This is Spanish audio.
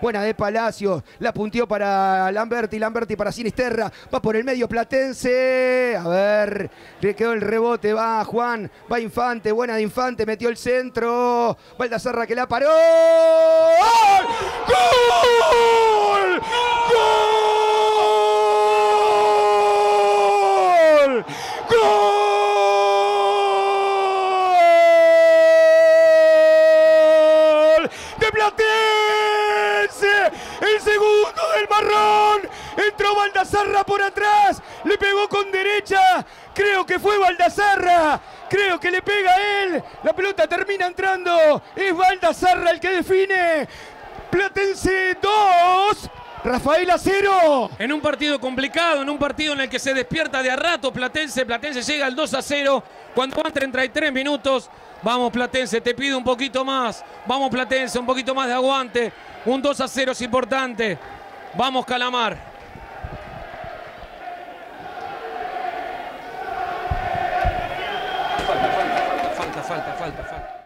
Buena de Palacios. La puntió para Lamberti. Lamberti para Sinisterra. Va por el medio Platense. A ver. Le quedó el rebote. Va Juan. Va Infante. Buena de Infante. Metió el centro. Baldazarra que la paró. ¡Gol! ¡Gol! ¡Gol! ¡Gol! ¡De Platense! El segundo del marrón. Entró Baldazarra por atrás. Le pegó con derecha. Creo que fue Baldazarra. Creo que le pega a él. La pelota termina entrando. Es Baldazarra el que define. Platense 2. Rafael Acero. En un partido complicado, en un partido en el que se despierta de a rato Platense. Platense llega al 2 a 0 cuando van 33 minutos. Vamos Platense, te pido un poquito más. Vamos Platense, un poquito más de aguante. Un 2 a 0 es importante. Vamos Calamar. Falta, falta, falta, falta.